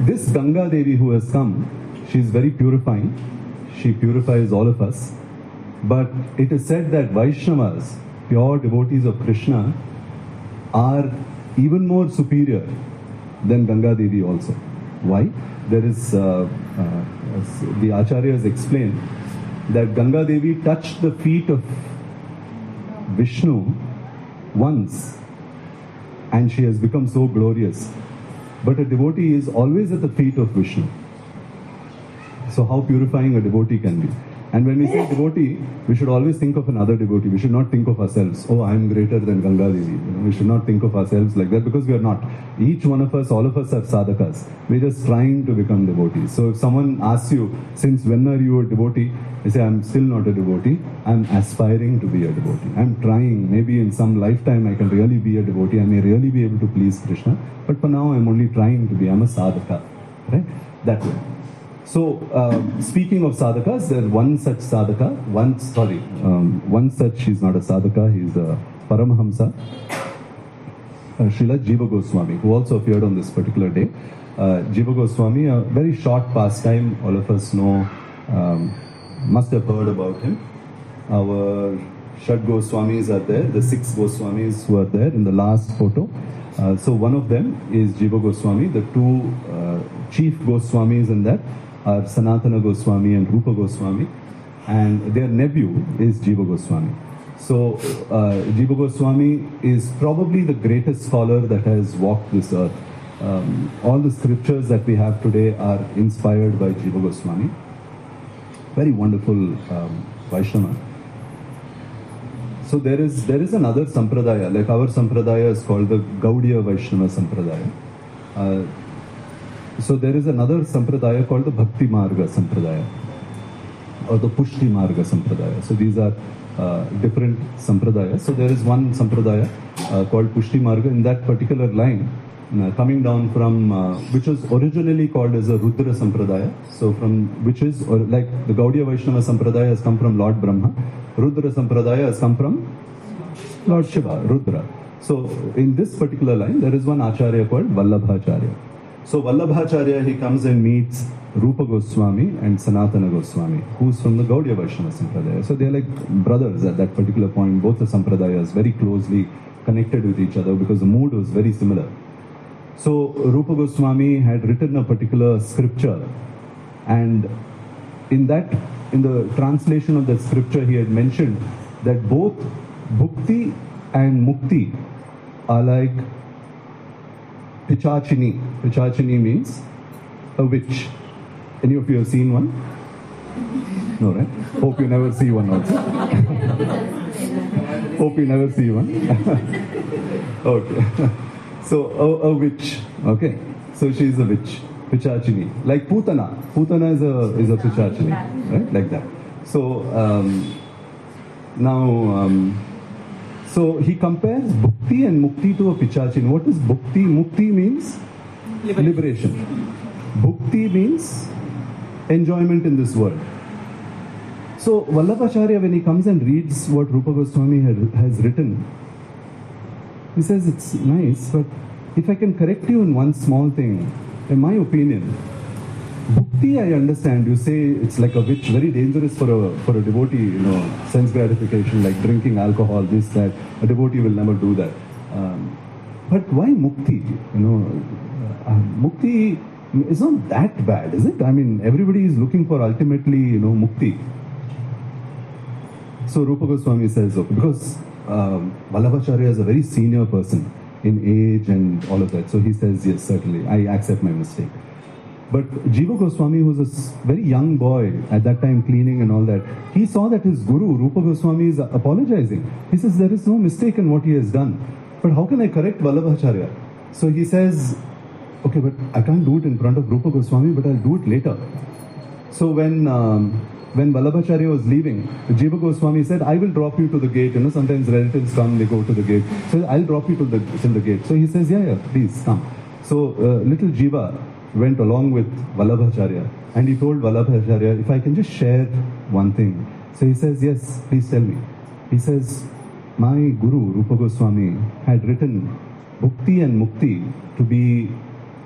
this Ganga Devi who has come, she is very purifying. She purifies all of us. But it is said that Vaishnavas, pure devotees of Krishna, are even more superior than Ganga Devi also. Why? There is, uh, uh, the Acharyas explain that Ganga Devi touched the feet of Vishnu once and she has become so glorious. But a devotee is always at the feet of Vishnu. So, how purifying a devotee can be. And when we say devotee, we should always think of another devotee. We should not think of ourselves, oh, I am greater than Ganga Devi. We should not think of ourselves like that because we are not. Each one of us, all of us are sadhakas. We're just trying to become devotees. So if someone asks you, since when are you a devotee? You say, I'm still not a devotee. I'm aspiring to be a devotee. I'm trying. Maybe in some lifetime I can really be a devotee. I may really be able to please Krishna. But for now, I'm only trying to be. I'm a sadhaka. Right? That way. So, uh, speaking of sadhakas, there's one such sadhaka, one, sorry, um, one such, he's not a sadhaka, he's a Paramahamsa, uh, Srila Jiva Goswami, who also appeared on this particular day. Uh, Jiva Goswami, a very short pastime, all of us know, um, must have heard about him. Our Shad Goswamis are there, the six Goswamis who are there in the last photo. Uh, so one of them is Jiva Goswami, the two uh, chief Goswamis in that are Sanatana Goswami and Rupa Goswami, and their nephew is Jiva Goswami. So, uh, Jiva Goswami is probably the greatest scholar that has walked this earth. Um, all the scriptures that we have today are inspired by Jiva Goswami. Very wonderful um, Vaishnava. So there is there is another sampradaya, like our sampradaya is called the Gaudiya Vaishnava Sampradaya. Uh, so there is another sampradaya called the Bhakti Marga Sampradaya or the Pushti Marga Sampradaya. So these are uh, different sampradayas. So there is one sampradaya uh, called Pushti Marga in that particular line. uh, coming down from uh, which was originally called as a Rudra Sampradaya. So from which is or like the Gaudiya Vaishnava Sampradaya has come from Lord Brahma. Rudra Sampradaya has come from Lord Shiva, Rudra. So in this particular line, there is one Acharya called Vallabhacharya. So Vallabhacharya, he comes and meets Rupa Goswami and Sanatana Goswami, who's from the Gaudiya Vaishnava Sampradaya. So they're like brothers at that particular point. Both the Sampradayas very closely connected with each other because the mood was very similar. So Rupa Goswami had written a particular scripture, and in that, in the translation of that scripture, he had mentioned that both bhukti and mukti are like pichachini. Pichachini means a witch. Any of you have seen one? No, right? Hope you never see one also. Hope you never see one. okay. So a, a witch. Okay. So she is a witch. Pichachini. Like Putana. Putana is a is a Pichachini. Right? Like that. So um, now um, so he compares bhukti and mukti to a Pichachini. What is bhukti? Mukti means liberation. Bhukti means enjoyment in this world. So Vallabhacharya, when he comes and reads what Rupa Goswami had, has written, he says it's nice, but if I can correct you in one small thing, in my opinion, bhukti I understand. You say it's like a witch, very dangerous for a for a devotee. You know, sense gratification, like drinking alcohol, this that. A devotee will never do that. Um, but why mukti? You know, uh, mukti is not that bad, is it? I mean, everybody is looking for ultimately, you know, mukti. So Rupa Goswami says, okay, because um, Vallabhacharya is a very senior person in age and all of that. So he says, yes, certainly, I accept my mistake. But Jiva Goswami, who was a very young boy at that time, cleaning and all that, he saw that his guru, Rupa Goswami, is apologizing. He says, there is no mistake in what he has done. But how can I correct Vallabhacharya? So he says, okay, but I can't do it in front of Rupa Goswami, but I'll do it later. So when um, when Vallabhacharya was leaving, Jiva Goswami said, "I will drop you to the gate." You know, sometimes relatives come, they go to the gate. So I'll drop you to the till the gate. So he says, "Yeah, yeah, please come." So uh, little Jiva went along with Vallabhacharya, and he told Vallabhacharya, "If I can just share one thing." So he says, "Yes, please tell me." He says, "My guru Rupa Goswami had written Bhukti and Mukti to be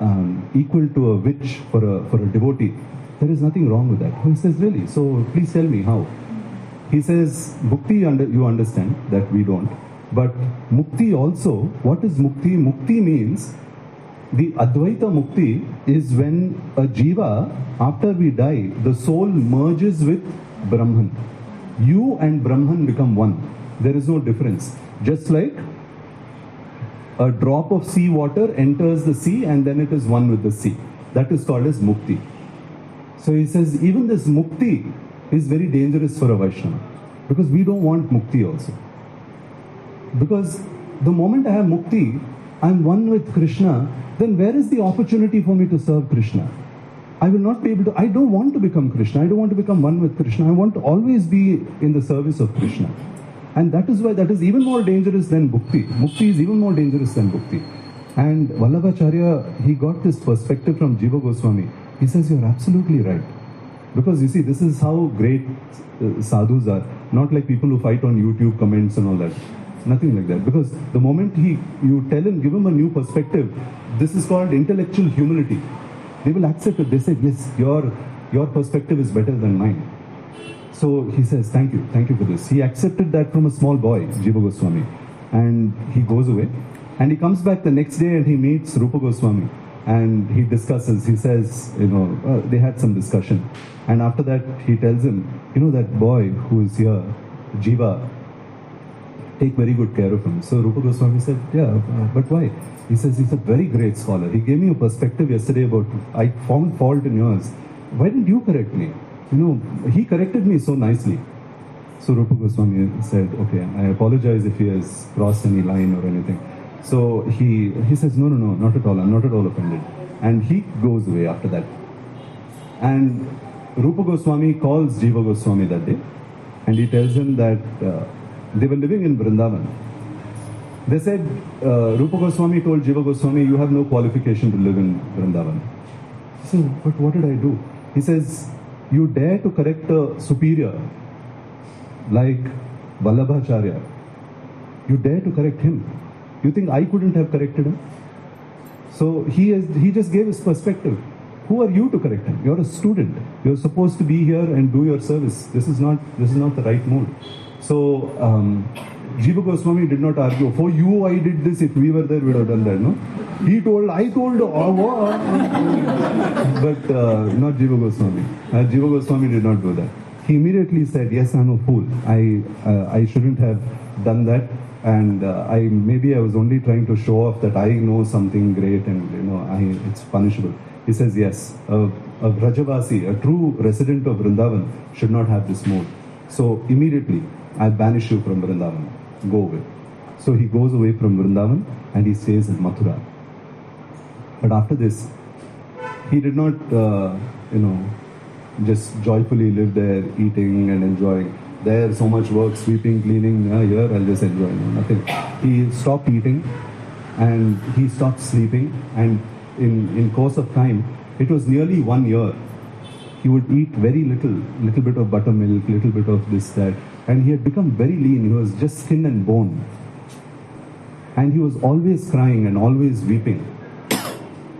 um, equal to a witch for a, for a devotee, there is nothing wrong with that. He says, really? So please tell me how. He says, Mukti, under, you understand that we don't. But Mukti also, what is Mukti? Mukti means the Advaita Mukti is when a jiva, after we die, the soul merges with Brahman. You and Brahman become one. There is no difference. Just like a drop of sea water enters the sea and then it is one with the sea. That is called as Mukti. So he says, even this Mukti is very dangerous for a Vaishnava because we don't want Mukti also. Because the moment I have Mukti, I'm one with Krishna, then where is the opportunity for me to serve Krishna? I will not be able to, I don't want to become Krishna. I don't want to become one with Krishna. I want to always be in the service of Krishna. And that is why that is even more dangerous than Bhukti. Mukti is even more dangerous than Bhukti. And Vallabhacharya, he got this perspective from Jiva Goswami. He says, You're absolutely right. Because you see, this is how great uh, sadhus are. Not like people who fight on YouTube comments and all that. Nothing like that. Because the moment he, you tell him, give him a new perspective, this is called intellectual humility. They will accept it. They say, yes, your, your perspective is better than mine. So he says, thank you, thank you for this. He accepted that from a small boy, Jiva Goswami. And he goes away. And he comes back the next day and he meets Rupa Goswami. And he discusses, he says, you know, uh, they had some discussion. And after that, he tells him, you know, that boy who is here, Jiva, take very good care of him. So Rupa Goswami said, yeah, uh, but why? He says he's a very great scholar. He gave me a perspective yesterday about I found fault in yours. Why didn't you correct me? You know, he corrected me so nicely. So Rupa Goswami said, okay, I apologize if he has crossed any line or anything. So he he says, no, no, no, not at all. I'm not at all offended. And he goes away after that. And Rupa Goswami calls Jiva Goswami that day, and he tells him that uh, they were living in Vrindavan they said, uh, Rupa Goswami told Jiva Goswami, you have no qualification to live in Vrindavan. He said, but what did I do? He says, you dare to correct a superior like Vallabhacharya. You dare to correct him. You think I couldn't have corrected him? So he, is, he just gave his perspective. Who are you to correct him? You're a student. You're supposed to be here and do your service. This is not, this is not the right mood. So um, Jiva Goswami did not argue. For you, I did this. If we were there, we would have done that. No, he told, I told. Oh, what? but uh, not Jiva Goswami. Uh, Jiva Goswami did not do that. He immediately said, "Yes, I'm a fool. I uh, I shouldn't have done that." And uh, I maybe I was only trying to show off that I know something great, and you know, I it's punishable. He says, "Yes, a, a Vrajavasi, a true resident of Vrindavan, should not have this mood." So immediately, I banish you from Vrindavan go away. So he goes away from Vrindavan and he stays in Mathura. But after this, he did not, uh, you know, just joyfully live there, eating and enjoying. There, so much work, sweeping, cleaning. Uh, here, I'll just enjoy. No, nothing. He stopped eating, and he stopped sleeping. And in in course of time, it was nearly one year. He would eat very little, little bit of buttermilk, little bit of this that and he had become very lean. He was just skin and bone. And he was always crying and always weeping.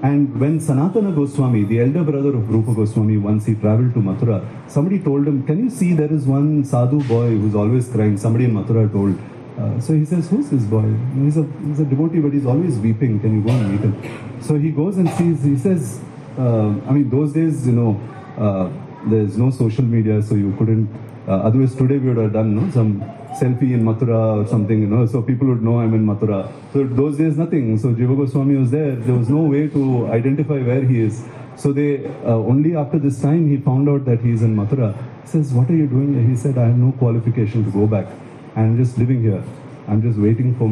And when Sanatana Goswami, the elder brother of Rupa Goswami, once he traveled to Mathura, somebody told him, Can you see there is one sadhu boy who's always crying? Somebody in Mathura told. Uh, so he says, Who's this boy? He's a, he's a devotee, but he's always weeping. Can you go and meet him? So he goes and sees, he says, uh, I mean, those days, you know, uh, there's no social media, so you couldn't uh, otherwise, today we would have done no, some selfie in Mathura or something, you know, so people would know I'm in Mathura. So those days, nothing. So Jiva Goswami was there. There was no way to identify where he is. So they uh, only after this time he found out that he's in Mathura. He says, "What are you doing here?" He said, "I have no qualification to go back. I'm just living here. I'm just waiting for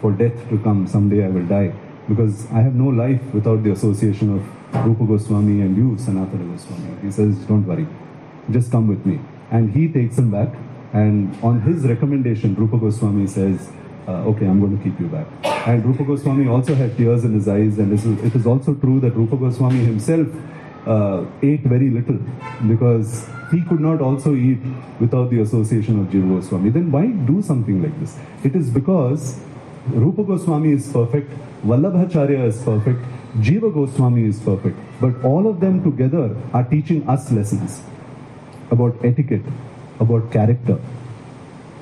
for death to come. Someday I will die because I have no life without the association of Rupa Goswami and you, Sanatana Goswami." He says, "Don't worry, just come with me." and he takes him back. And on his recommendation, Rupa Goswami says, uh, okay, I'm going to keep you back. And Rupa Goswami also had tears in his eyes, and is, it is also true that Rupa Goswami himself uh, ate very little because he could not also eat without the association of Jiva Goswami. Then why do something like this? It is because Rupa Goswami is perfect, Vallabhacharya is perfect, Jiva Goswami is perfect. But all of them together are teaching us lessons about etiquette, about character,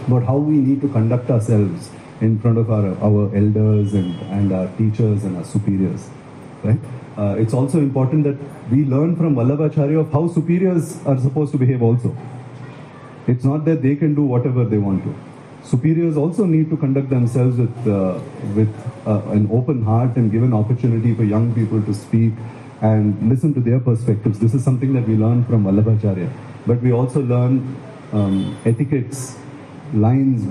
about how we need to conduct ourselves in front of our, our elders and, and our teachers and our superiors. Right? Uh, it's also important that we learn from Vallabhacharya of how superiors are supposed to behave also. It's not that they can do whatever they want to. Superiors also need to conduct themselves with, uh, with uh, an open heart and give an opportunity for young people to speak and listen to their perspectives. This is something that we learn from Vallabhacharya. But we also learn um, etiquettes, lines,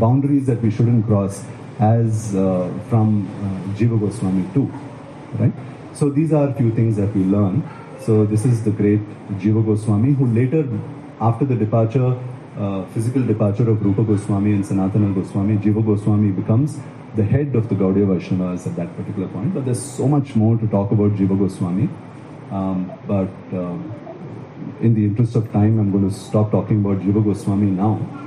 boundaries that we shouldn't cross as uh, from uh, Jiva Goswami too. Right? So these are a few things that we learn. So this is the great Jiva Goswami who later, after the departure, uh, physical departure of Rupa Goswami and Sanatana Goswami, Jiva Goswami becomes the head of the Gaudiya Vaishnavas at that particular point. But there's so much more to talk about Jiva Goswami. Um, but um, in the interest of time, I'm going to stop talking about Jiva Goswami now